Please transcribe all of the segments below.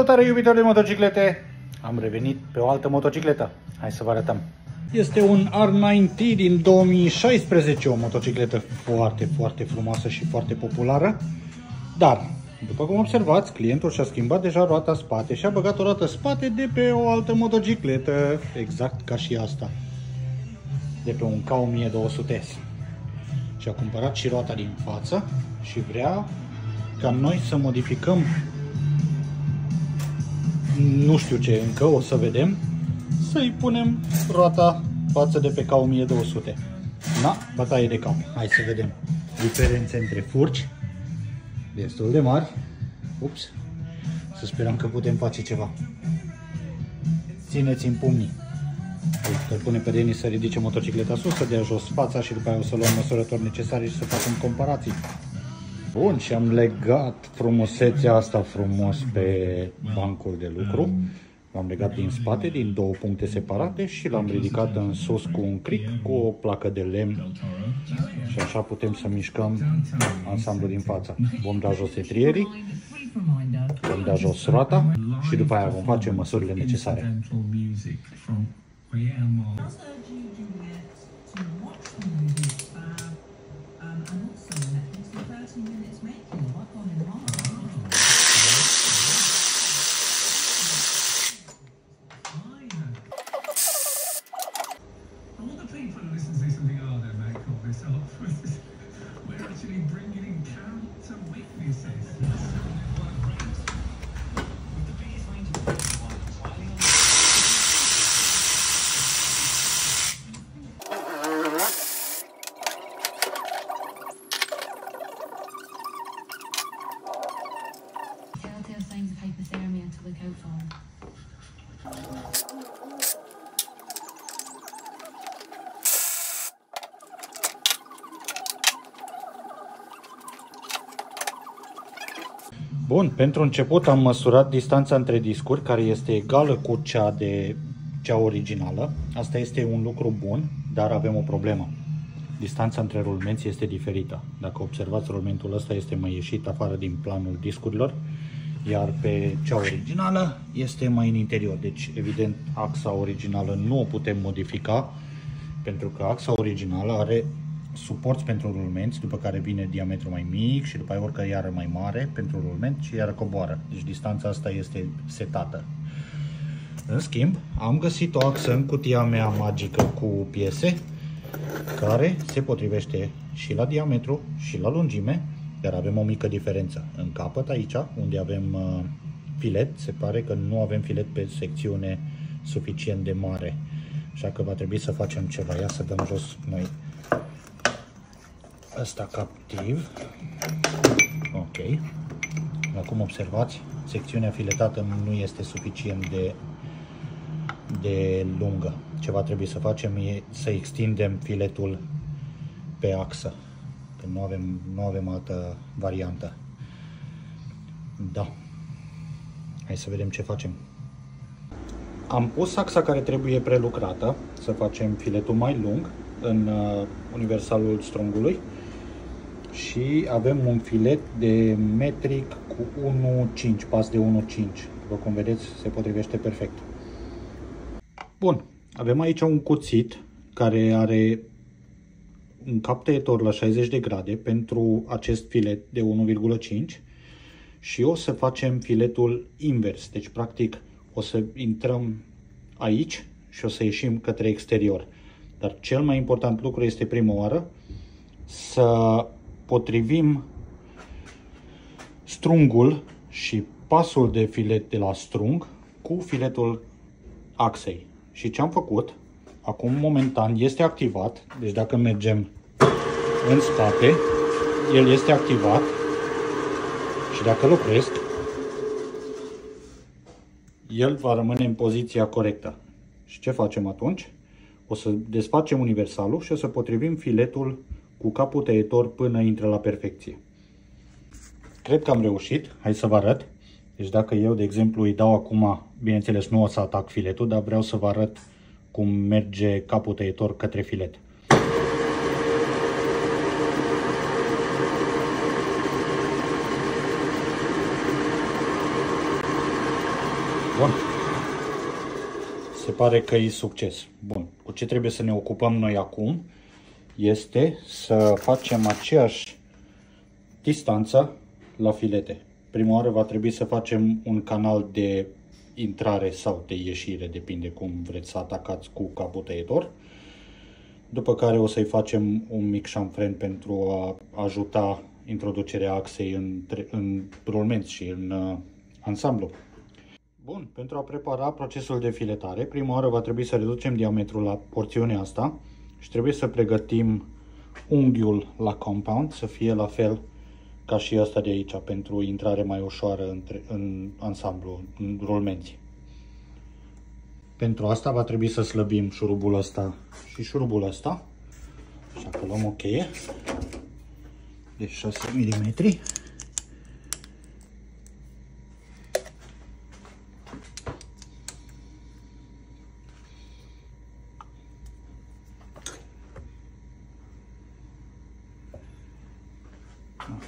Salutare iubitori de motociclete! Am revenit pe o altă motocicletă. Hai să vă arătăm. Este un R9T din 2016, o motocicletă foarte, foarte frumoasă și foarte populară. Dar, după cum observați, clientul și-a schimbat deja roata spate și a băgat o roată spate de pe o altă motocicletă, exact ca și asta. De pe un K1200S. Și a cumpărat și roata din față și vrea ca noi să modificăm nu știu ce încă, o să vedem, să-i punem roata față de pe K1200. Na, bătaie de cap. Hai să vedem. Diferențe între furci, destul de mari. Ups, să sperăm că putem face ceva. Țineți în pumnii. Îl pune pe Denis să ridice motocicleta sus, să dea jos fața și după aia o să luăm măsurători necesare și să facem comparații. Bun, și am legat frumusețea asta frumos pe bancul de lucru. L-am legat din spate, din două puncte separate și l-am ridicat în sus cu un cric, cu o placă de lemn și așa putem să mișcăm ansamblu din față. Vom da jos etrierii, vom da jos roata și după aia vom face măsurile necesare. Bun, pentru început am măsurat distanța între discuri, care este egală cu cea de cea originală. Asta este un lucru bun, dar avem o problemă. Distanța între rulmenți este diferită. Dacă observați, rulmentul ăsta este mai ieșit afară din planul discurilor, iar pe cea originală este mai în interior. Deci, evident, axa originală nu o putem modifica, pentru că axa originală are suporți pentru rulmenți, după care vine diametru mai mic și după aia urcă iară mai mare pentru rulment și iară coboară. Deci distanța asta este setată. În schimb, am găsit o axă în cutia mea magică cu piese care se potrivește și la diametru și la lungime, dar avem o mică diferență. În capăt aici, unde avem uh, filet, se pare că nu avem filet pe secțiune suficient de mare. Așa că va trebui să facem ceva. Ia să dăm jos noi ăsta captiv. Ok. Acum observați, secțiunea filetată nu este suficient de, de lungă. Ce va trebui să facem e să extindem filetul pe axă. Că nu avem, nu avem altă variantă. Da. Hai să vedem ce facem. Am pus axa care trebuie prelucrată, să facem filetul mai lung în uh, universalul strungului și avem un filet de metric cu 1.5, pas de 1.5. După cum vedeți, se potrivește perfect. Bun, avem aici un cuțit care are un cap tăietor la 60 de grade pentru acest filet de 1,5 și o să facem filetul invers. Deci, practic, o să intrăm aici și o să ieșim către exterior. Dar cel mai important lucru este prima oară să potrivim strungul și pasul de filet de la strung cu filetul axei. Și ce am făcut, acum momentan este activat, deci dacă mergem în spate, el este activat și dacă îl opresc, el va rămâne în poziția corectă. Și ce facem atunci? O să desfacem universalul și o să potrivim filetul cu capul tăietor până intră la perfecție. Cred că am reușit. Hai să vă arăt. Deci dacă eu, de exemplu, îi dau acum, bineînțeles nu o să atac filetul, dar vreau să vă arăt cum merge capul tăietor către filet. Bun. Se pare că e succes. Bun. Cu ce trebuie să ne ocupăm noi acum este să facem aceeași distanță la filete. Prima oară va trebui să facem un canal de intrare sau de ieșire, depinde cum vreți să atacați cu capul tăietor. După care o să-i facem un mic șamfren pentru a ajuta introducerea axei în, în rulment și în uh, ansamblu. Bun, pentru a prepara procesul de filetare, prima oară va trebui să reducem diametrul la porțiunea asta și trebuie să pregătim unghiul la compound să fie la fel ca și asta de aici, pentru intrare mai ușoară între, în ansamblu, în rulmenți. Pentru asta va trebui să slăbim șurubul ăsta și șurubul ăsta. Așa că luăm o cheie de 6 mm.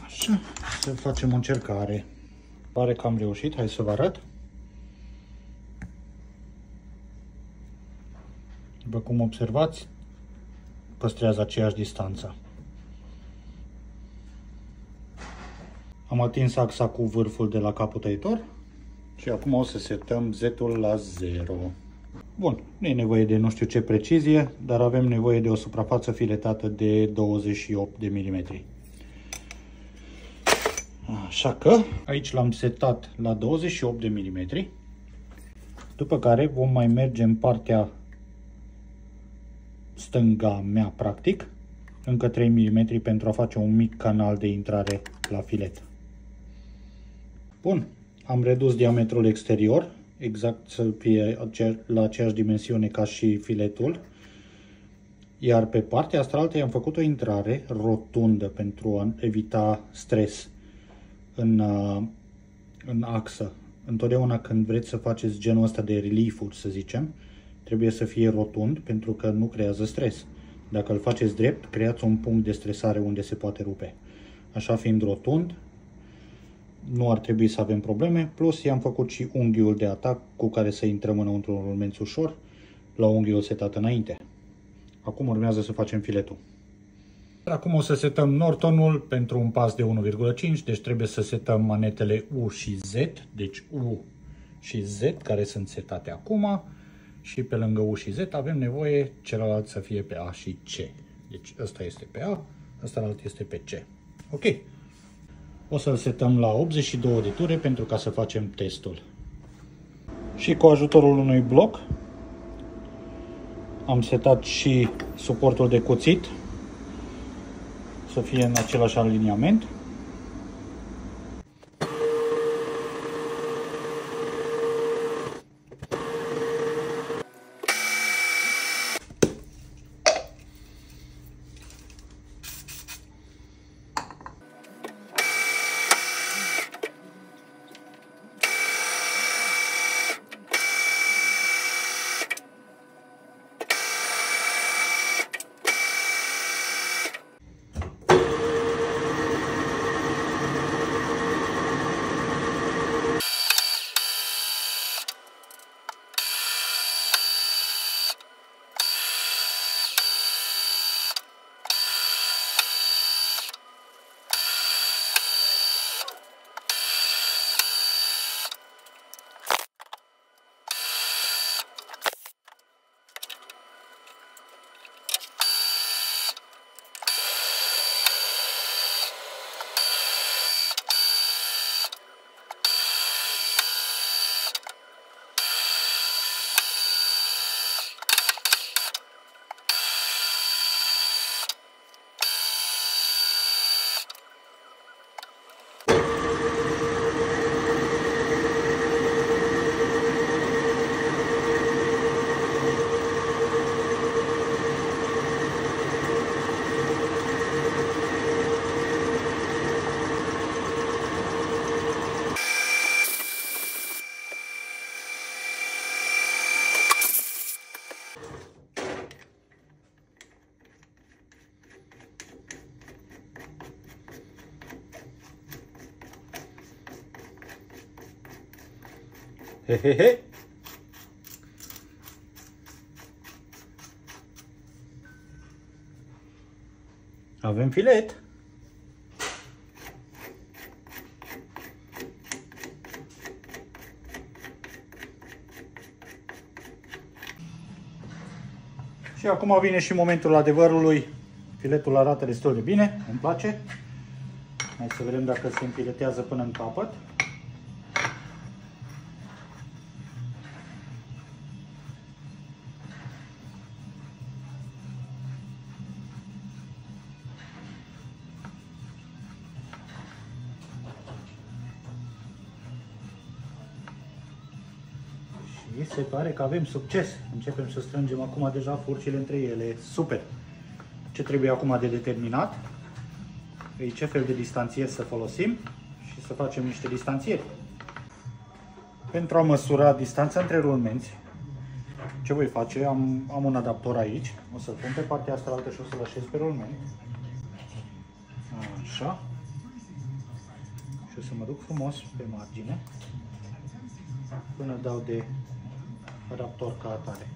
Așa, să facem o încercare. Pare că am reușit, hai să vă arăt. După cum observați, păstrează aceeași distanță. Am atins axa cu vârful de la capul tăitor și acum o să setăm Z-ul la 0. Bun, nu e nevoie de nu știu ce precizie, dar avem nevoie de o suprafață filetată de 28 de mm. Așa că aici l-am setat la 28 de mm. După care vom mai merge în partea stânga mea, practic, încă 3 mm pentru a face un mic canal de intrare la filet. Bun, am redus diametrul exterior, exact să fie la aceeași dimensiune ca și filetul. Iar pe partea asta altă am făcut o intrare rotundă pentru a evita stres în, uh, în axă. Întotdeauna când vreți să faceți genul ăsta de relief să zicem, trebuie să fie rotund pentru că nu creează stres. Dacă îl faceți drept, creați un punct de stresare unde se poate rupe. Așa fiind rotund, nu ar trebui să avem probleme, plus i-am făcut și unghiul de atac cu care să intrăm înăuntru un rulmenț ușor la unghiul setat înainte. Acum urmează să facem filetul. Acum o să setăm Nortonul pentru un pas de 1,5, deci trebuie să setăm manetele U și Z, deci U și Z care sunt setate acum și pe lângă U și Z avem nevoie celălalt să fie pe A și C. Deci ăsta este pe A, ăsta este pe C. Ok. O să-l setăm la 82 de ture pentru ca să facem testul. Și cu ajutorul unui bloc am setat și suportul de cuțit să fie în același aliniament. Hehehe. Avem filet. Și acum vine și momentul adevărului. Filetul arată destul de bine, îmi place. Hai să vedem dacă se înfiletează până în capăt. Pare că avem succes. Începem să strângem acum deja furcile între ele. Super! Ce trebuie acum de determinat? E ce fel de distanțier să folosim și să facem niște distanțieri. Pentru a măsura distanța între rulmenți, ce voi face? Am, am un adaptor aici. O să-l pun pe partea asta altă și o să-l așez pe rulment. Așa. Și o să mă duc frumos pe margine până dau de raptor ca atare.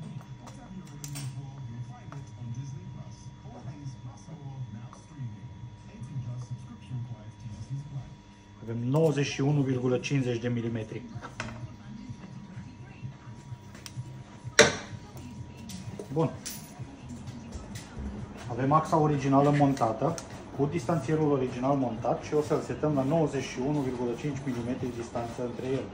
Avem 91,50 de milimetri. Bun. Avem axa originală montată cu distanțierul original montat și o să-l setăm la 91,5 mm distanță între ele.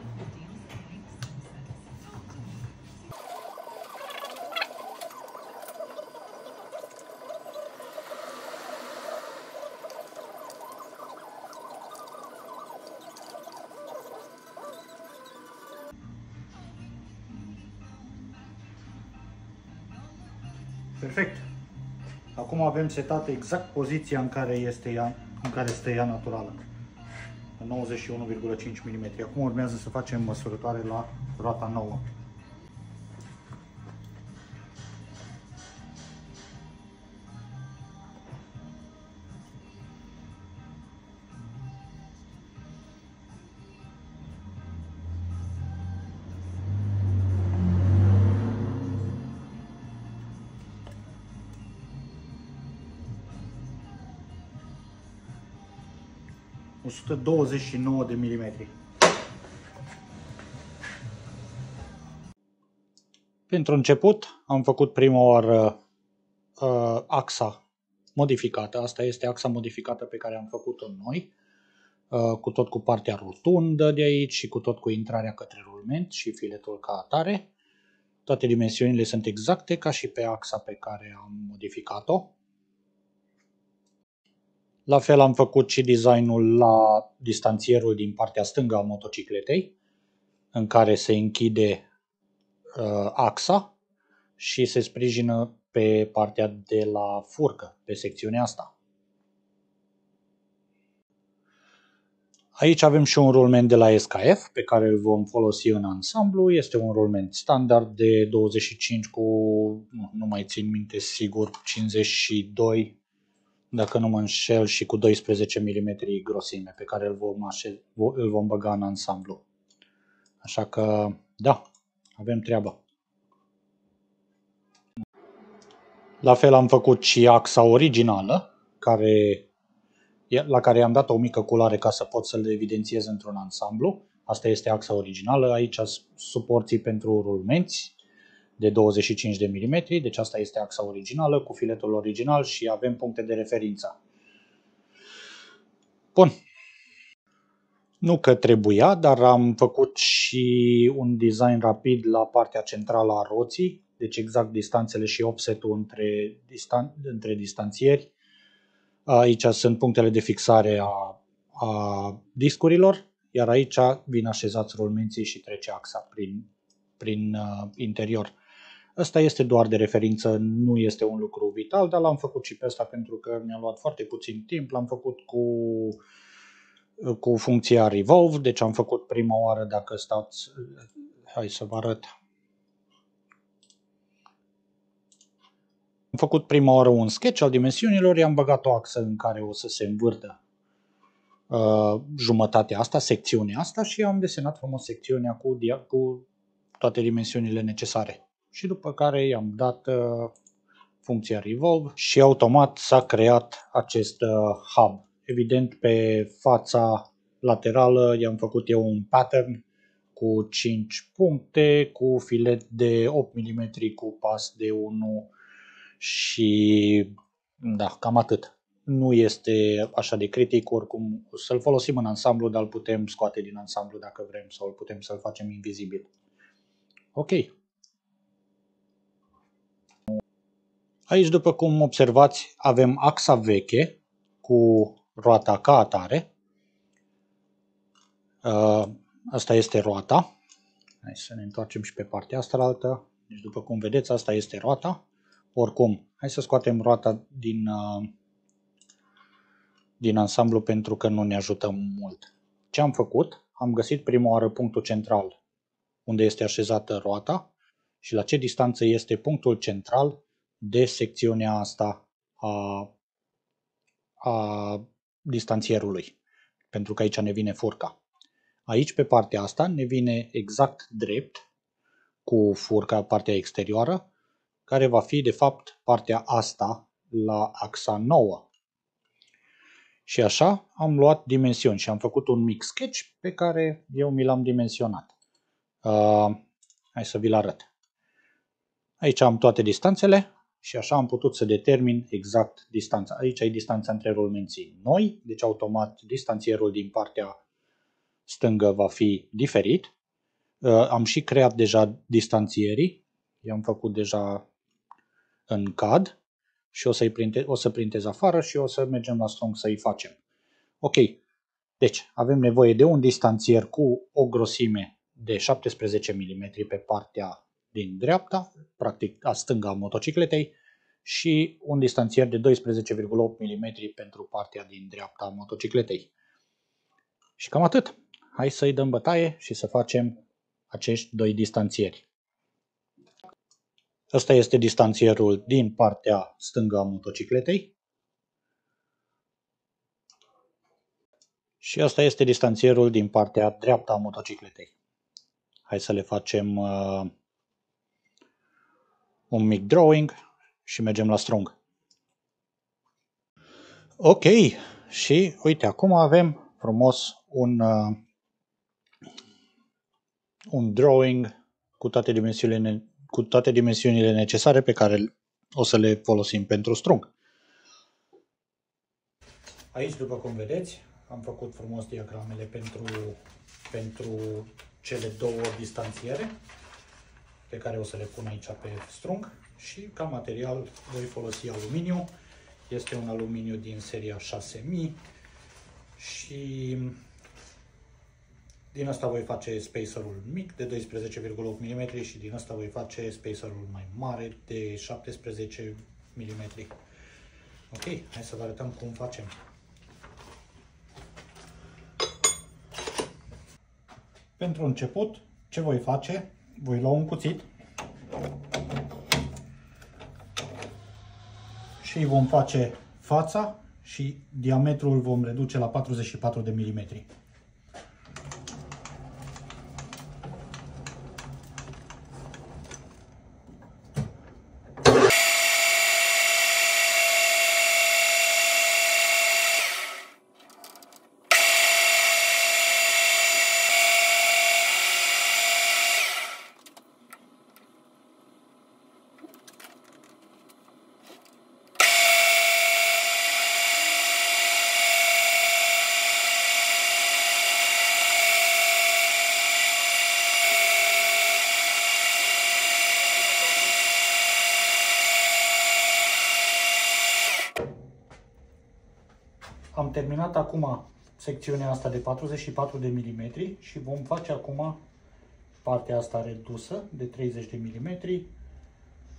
Avem setată exact poziția în care este ea, în care este ea naturală. 91,5 mm. Acum urmează să facem măsurătoare la roata nouă. 129 de milimetri. Pentru început am făcut prima oară uh, axa modificată. Asta este axa modificată pe care am făcut-o noi, uh, cu tot cu partea rotundă de aici și cu tot cu intrarea către rulment și filetul ca atare. Toate dimensiunile sunt exacte ca și pe axa pe care am modificat-o. La fel am făcut și designul la distanțierul din partea stângă a motocicletei, în care se închide uh, axa și se sprijină pe partea de la furcă, pe secțiunea asta. Aici avem și un rulment de la SKF pe care îl vom folosi în ansamblu. Este un rulment standard de 25 cu, nu, nu mai țin minte sigur, 52 dacă nu mă înșel, și cu 12 mm grosime pe care îl vom, așe, îl vom băga în ansamblu. Așa că, da, avem treabă. La fel am făcut și axa originală, care, la care am dat o mică culoare ca să pot să-l evidențiez într-un ansamblu. Asta este axa originală, aici suporții pentru rulmenți, de 25 de mm, deci asta este axa originală cu filetul original și avem puncte de referință. Bun. Nu că trebuia, dar am făcut și un design rapid la partea centrală a roții, deci exact distanțele și offset-ul între, distan- între distanțieri. Aici sunt punctele de fixare a, a discurilor, iar aici vin așezați rulmenții și trece axa prin, prin uh, interior. Ăsta este doar de referință, nu este un lucru vital, dar l-am făcut și pe ăsta pentru că mi-a luat foarte puțin timp. L-am făcut cu, cu funcția Revolve, deci am făcut prima oară, dacă stați, hai să vă arăt. Am făcut prima oară un sketch al dimensiunilor, i-am băgat o axă în care o să se învârtă uh, jumătatea asta, secțiunea asta și am desenat frumos secțiunea cu, dia- cu toate dimensiunile necesare. Și după care i-am dat uh, funcția Revolve și automat s-a creat acest uh, hub. Evident, pe fața laterală i-am făcut eu un pattern cu 5 puncte, cu filet de 8 mm, cu pas de 1 și da, cam atât. Nu este așa de critic, oricum să-l folosim în ansamblu, dar îl putem scoate din ansamblu dacă vrem sau îl putem să-l facem invizibil. Ok. Aici, după cum observați, avem axa veche cu roata ca atare. Uh, asta este roata. Hai să ne întoarcem și pe partea asta altă. Deci, după cum vedeți, asta este roata. Oricum, hai să scoatem roata din, uh, din ansamblu pentru că nu ne ajută mult. Ce am făcut? Am găsit prima oară punctul central unde este așezată roata și la ce distanță este punctul central de secțiunea asta a, a distanțierului, pentru că aici ne vine furca. Aici, pe partea asta, ne vine exact drept cu furca, partea exterioară, care va fi, de fapt, partea asta la axa nouă. Și așa am luat dimensiuni și am făcut un mic sketch pe care eu mi l-am dimensionat. Uh, hai să vi-l arăt. Aici am toate distanțele și așa am putut să determin exact distanța. Aici e distanța între rulmenții noi, deci automat distanțierul din partea stângă va fi diferit. Uh, am și creat deja distanțierii, i-am făcut deja în CAD și o, să printe, o să printez afară și o să mergem la Strong să-i facem. Ok, deci avem nevoie de un distanțier cu o grosime de 17 mm pe partea din dreapta, practic a stânga a motocicletei, și un distanțier de 12,8 mm pentru partea din dreapta a motocicletei. Și cam atât. Hai să-i dăm bătaie și să facem acești doi distanțieri. Ăsta este distanțierul din partea stângă a motocicletei. Și asta este distanțierul din partea dreaptă a motocicletei. Hai să le facem uh, un mic drawing și mergem la strung. Ok, și uite, acum avem frumos un, uh, un drawing cu toate, dimensiunile, cu toate dimensiunile necesare pe care o să le folosim pentru strung. Aici, după cum vedeți, am făcut frumos diagramele pentru, pentru cele două distanțiere pe care o să le pun aici pe strung și ca material voi folosi aluminiu. Este un aluminiu din seria 6000 și din asta voi face spacerul mic de 12,8 mm și din asta voi face spacerul mai mare de 17 mm. Ok, hai să vă arătăm cum facem. Pentru început, ce voi face? Voi lua un cuțit și vom face fața și diametrul vom reduce la 44 de milimetri. Terminat acum secțiunea asta de 44 de mm și vom face acum partea asta redusă de 30 de mm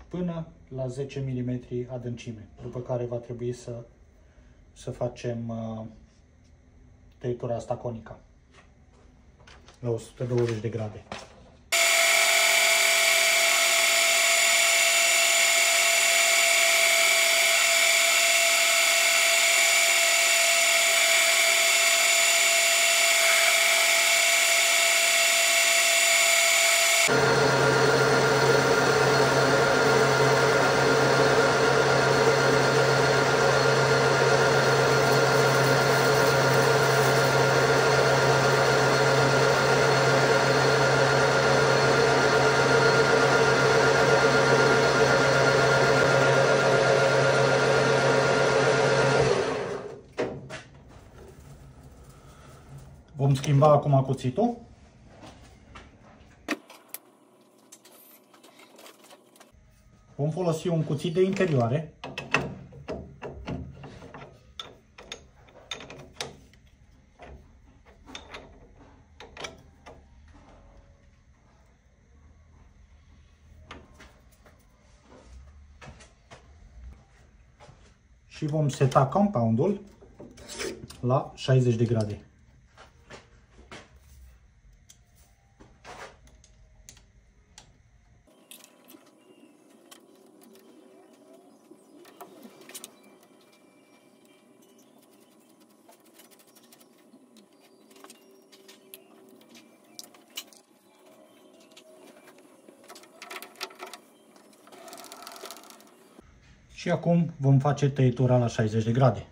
până la 10 mm adâncime, după care va trebui să, să facem uh, tăietura asta conică la 120 de grade. Vom schimba acum cuțitul. Vom folosi un cuțit de interioare. Și vom seta compoundul la 60 de grade. Și acum vom face tăietura la 60 de grade.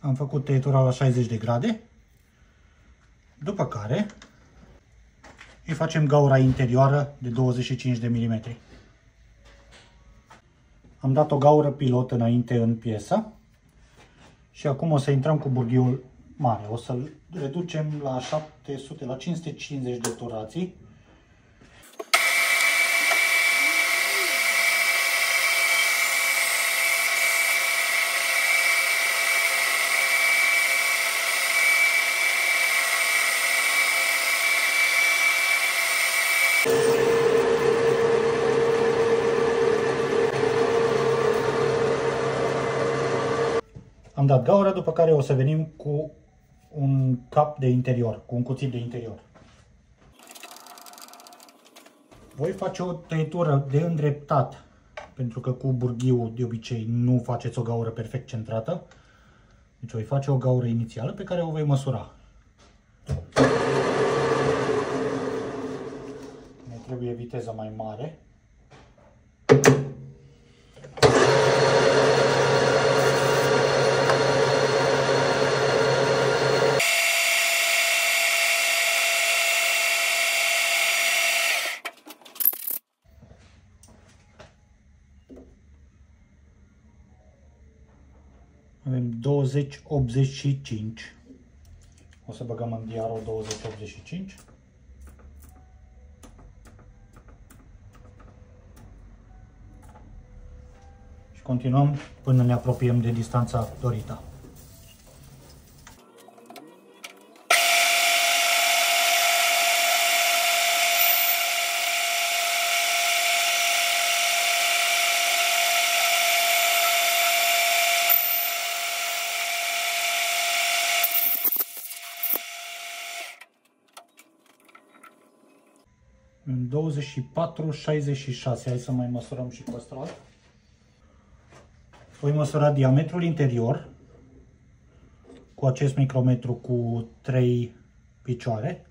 Am făcut tăietura la 60 de grade, după care îi facem gaura interioară de 25 de mm. Am dat o gaură pilot înainte în piesă și acum o să intrăm cu burghiul mare. O să-l reducem la 700, la 550 de turații Am dat gaură, după care o să venim cu un cap de interior, cu un cuțit de interior. Voi face o tăietură de îndreptat, pentru că cu burghiul de obicei nu faceți o gaură perfect centrată. Deci voi face o gaură inițială pe care o voi măsura. Ne trebuie viteză mai mare. Avem 2085. O să băgăm în diarul 2085. Și continuăm până ne apropiem de distanța dorită. în 24, 66. Hai să mai măsurăm și păstrat. Voi măsura diametrul interior cu acest micrometru cu 3 picioare.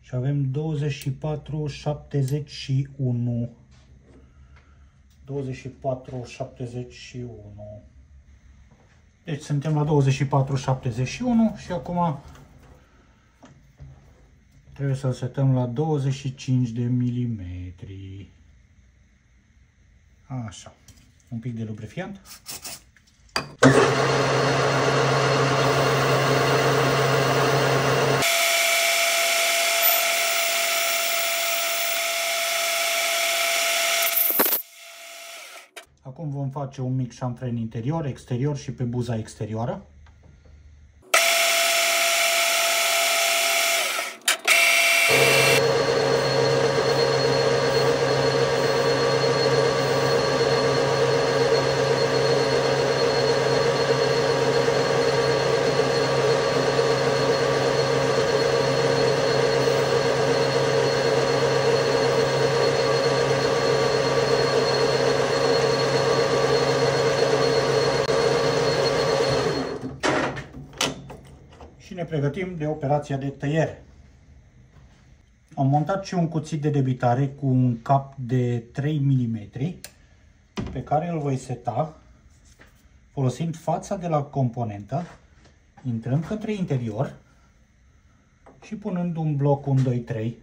Și avem 24, 71. 24, 71. Deci suntem la 24,71 și acum trebuie să-l setăm la 25 de milimetri. Așa. Un pic de lubrifiant. Acum vom face un mic șamfren interior, exterior și pe buza exterioară. și ne pregătim de operația de tăiere. Am montat și un cuțit de debitare cu un cap de 3 mm pe care îl voi seta folosind fața de la componentă, intrând către interior și punând un bloc 1, 2, 3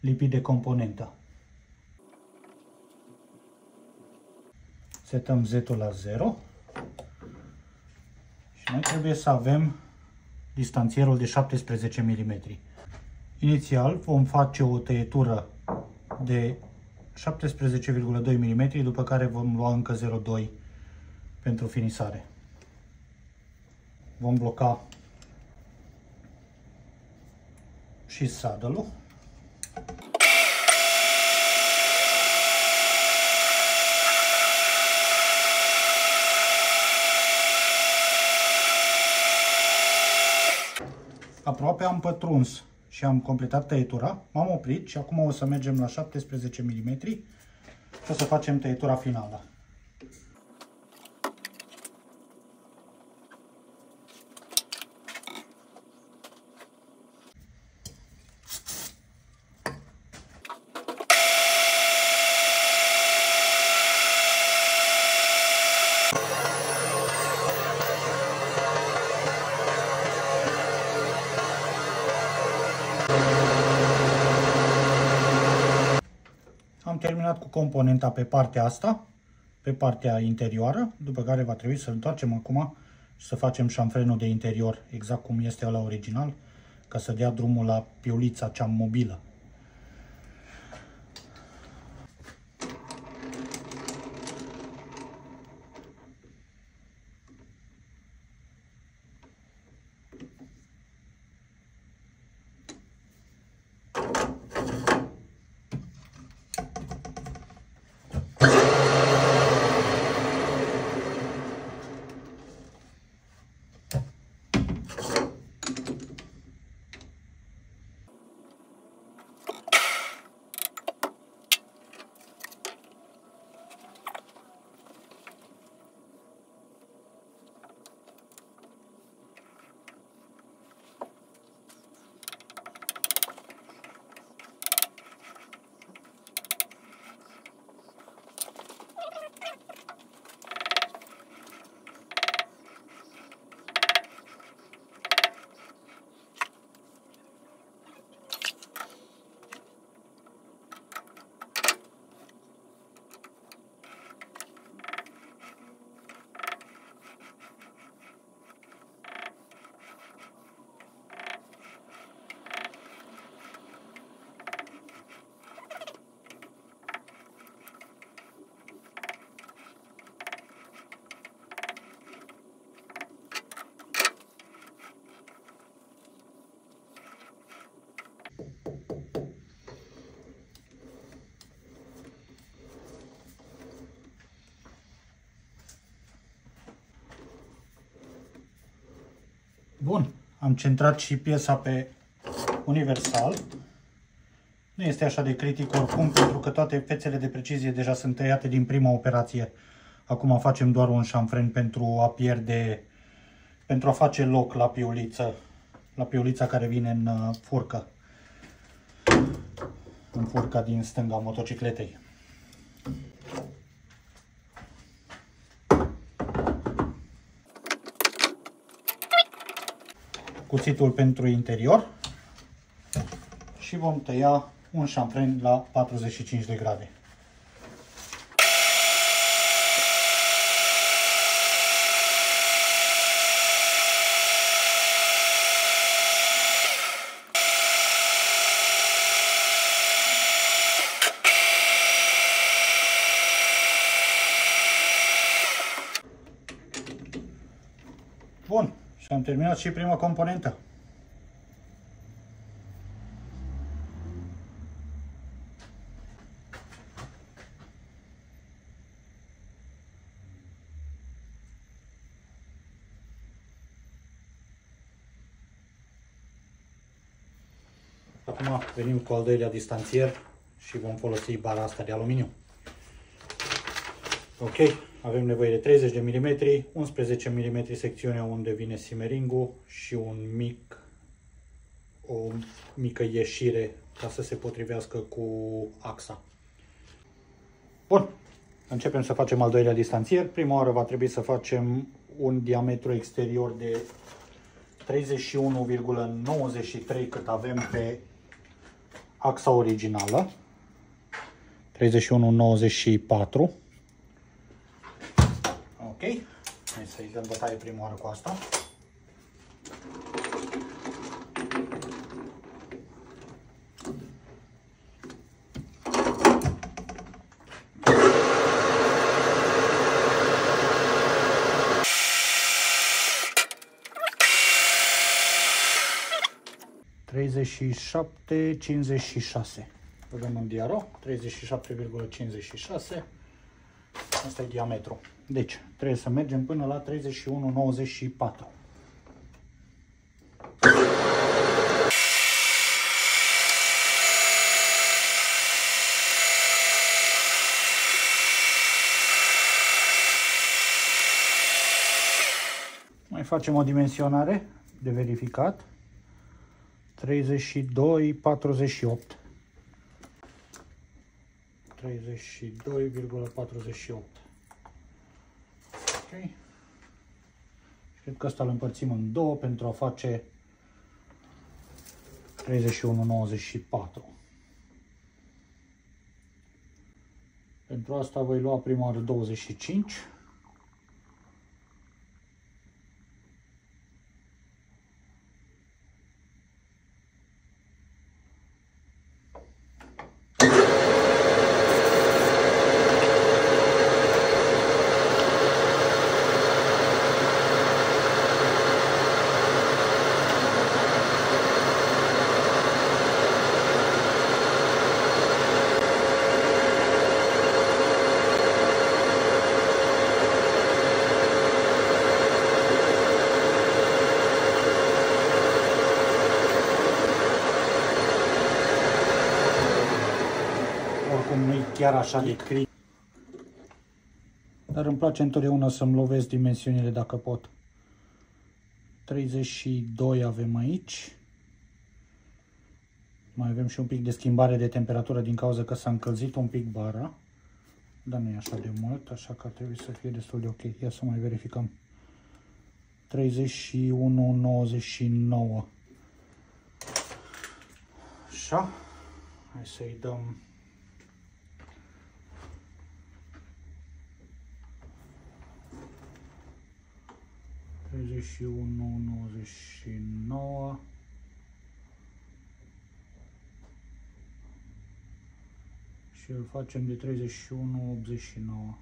lipit de componentă. Setăm Z-ul la 0 și noi trebuie să avem distanțierul de 17 mm. Inițial vom face o tăietură de 17,2 mm, după care vom lua încă 0,2 pentru finisare. Vom bloca și saddle-ul. Aproape am pătruns și am completat tăietura. M-am oprit și acum o să mergem la 17 mm și o să facem tăietura finală. Componenta pe partea asta, pe partea interioară, după care va trebui să întoarcem acum și să facem șanfrenul de interior, exact cum este la original, ca să dea drumul la piulița cea mobilă. Bun, am centrat și piesa pe universal. Nu este așa de critic oricum, pentru că toate fețele de precizie deja sunt tăiate din prima operație. Acum facem doar un șanfren pentru a pierde, pentru a face loc la piuliță, la piulița care vine în uh, furcă, în furca din stânga motocicletei. Cuțitul pentru interior și vom tăia un șampren la 45 de grade. Bun, și am terminat și prima componentă. Acum venim cu al doilea distanțier și vom folosi bara asta de aluminiu. Ok, avem nevoie de 30 de mm, 11 mm secțiunea unde vine simeringul și un mic o mică ieșire ca să se potrivească cu axa. Bun, începem să facem al doilea distanțier. Prima oară va trebui să facem un diametru exterior de 31,93 cât avem pe axa originală. 31,94. Ok. Hai să-i dăm bătaie prima oară cu asta. Treizeci și șapte, cincizeci și șase. Vedem în diaro, 37,56. Asta e diametru. Deci, trebuie să mergem până la 31,94. Mai facem o dimensionare de verificat. 32,48. 32,48. Ok. Cred că asta îl împărțim în două pentru a face 31,94. Pentru asta voi lua prima oară 25 oricum nu e chiar așa de cri. Dar îmi place întotdeauna să-mi lovesc dimensiunile dacă pot. 32 avem aici. Mai avem și un pic de schimbare de temperatură din cauza că s-a încălzit un pic bara. Dar nu e așa de mult, așa că ar trebui să fie destul de ok. Ia să mai verificăm. 31,99. Așa. Hai să-i dăm treizeci și unu, nouăzeci și nouă. Și îl facem de treizeci și unu, optzeci și nouă.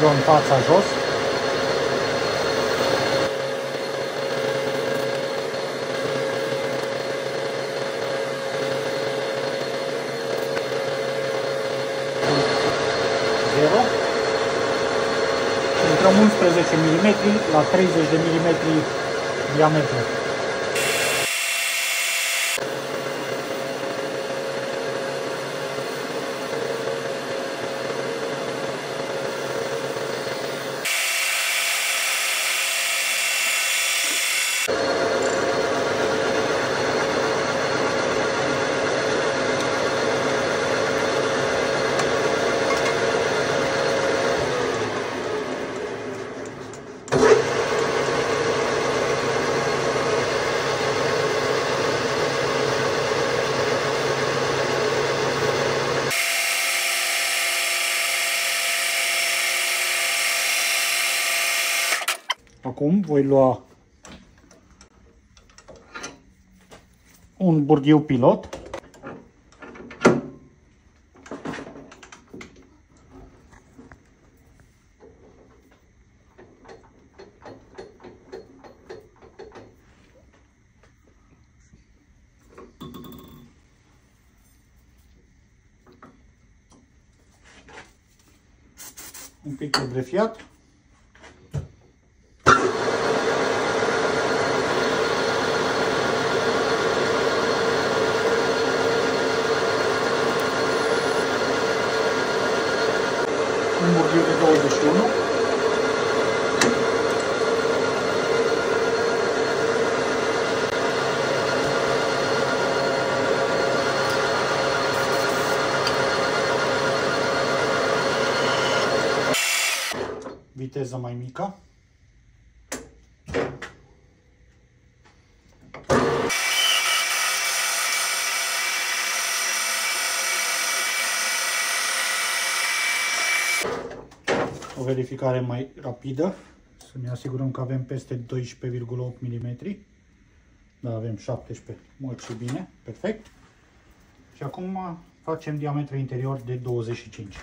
Luăm fața jos. 15 mm la 30 de mm diametru. Acum voi lua un burghiu pilot. Un pic de brefiat. un motiv de 21. Viteză mai mică. o verificare mai rapidă, să ne asigurăm că avem peste 12,8 mm. Da, avem 17, mult și bine, perfect. Și acum facem diametru interior de 25.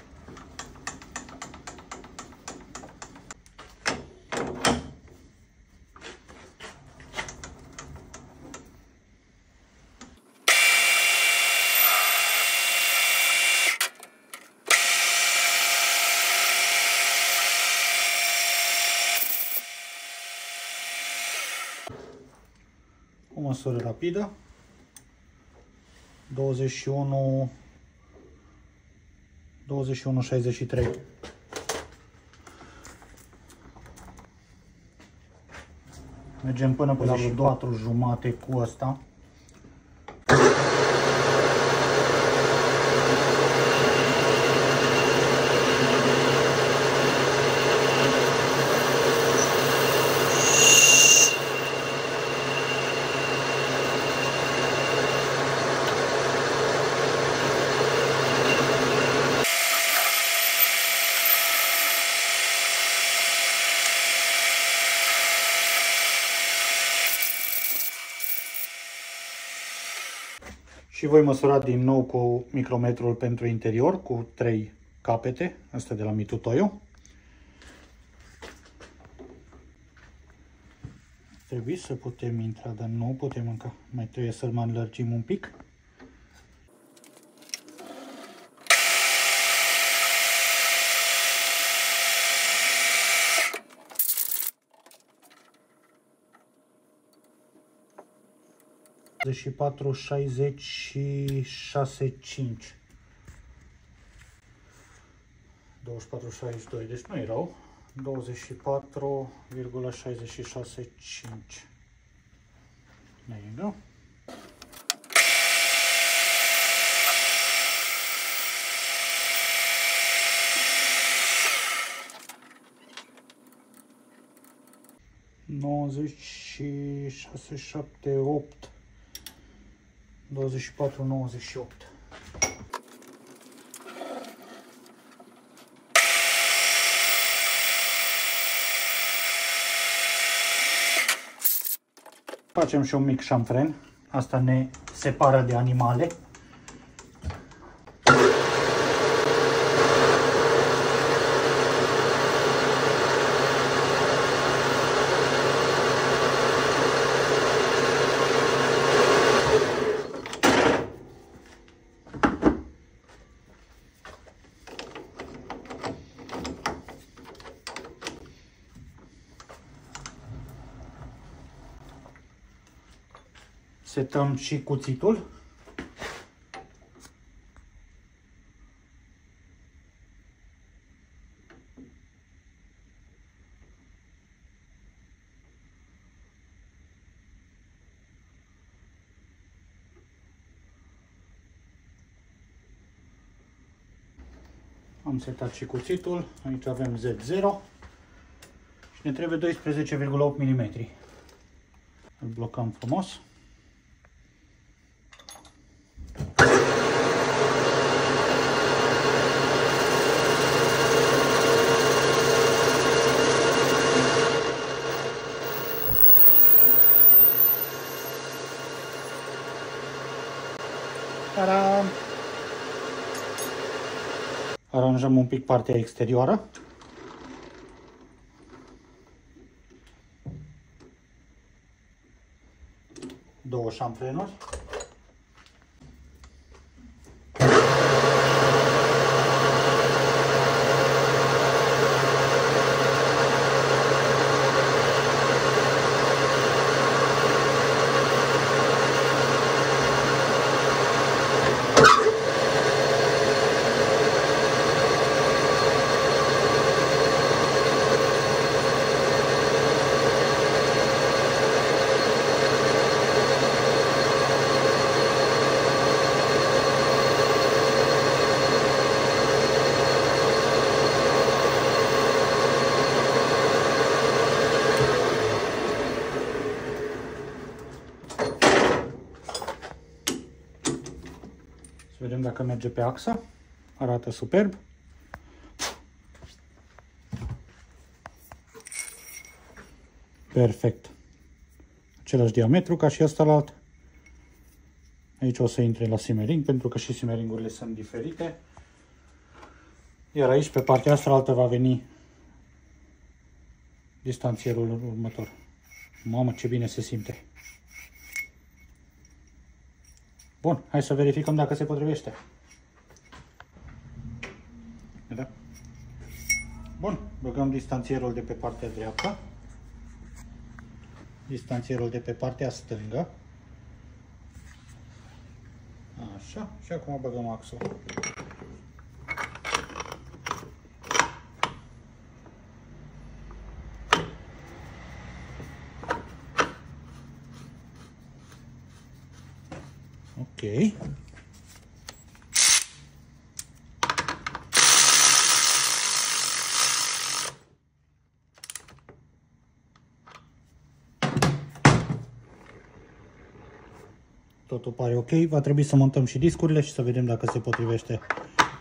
O măsură rapidă. 21 21.63 Mergem până pe la 4 jumate cu asta. Și voi măsura din nou cu micrometrul pentru interior, cu 3 capete, asta de la Mitutoyo. Trebuie să putem intra, dar nu putem încă. Mai trebuie să-l mai înlărgim un pic. 24, 66, 5. 24, 62, deci nu erau. 24,66, 5. There you go. Nouăzeci și șase, șapte, opt. 24,98. Facem și un mic șamfren. Asta ne separă de animale. Setăm și cuțitul. Am setat și cuțitul, aici avem Z0 și ne trebuie 12,8 mm. Îl blocăm frumos. Aranjăm un pic partea exterioară. Două șamprenuri. Dacă merge pe axa. Arată superb. Perfect. Același diametru ca și ăsta la alt. Aici o să intre la simmering pentru că și simmeringurile sunt diferite. Iar aici pe partea asta altă va veni distanțierul următor. Mamă, ce bine se simte. Bun, hai să verificăm dacă se potrivește. Da? Bun, băgăm distanțierul de pe partea dreaptă. Distanțierul de pe partea stângă. Așa, și acum băgăm axul. Ok. Totul pare ok. Va trebui să montăm și discurile și să vedem dacă se potrivește.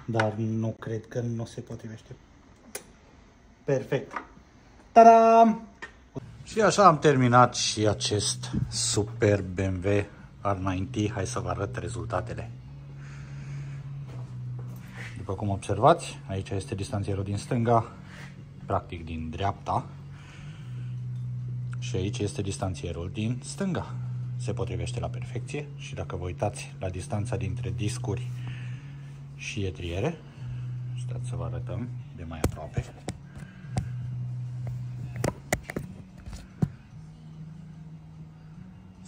Dar nu cred că nu se potrivește. Perfect. Tada! Și așa am terminat și acest super BMW R90. Hai să vă arăt rezultatele. După cum observați, aici este distanțierul din stânga, practic din dreapta. Și aici este distanțierul din stânga. Se potrivește la perfecție și dacă vă uitați la distanța dintre discuri și etriere, stați să vă arătăm de mai aproape.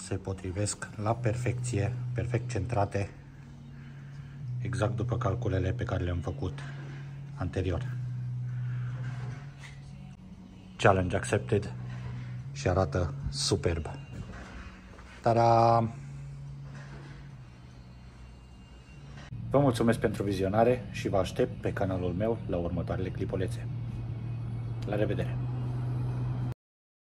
Se potrivesc la perfecție, perfect centrate, exact după calculele pe care le-am făcut anterior. Challenge accepted și arată superb. Tada! Vă mulțumesc pentru vizionare și vă aștept pe canalul meu la următoarele clipolețe. La revedere!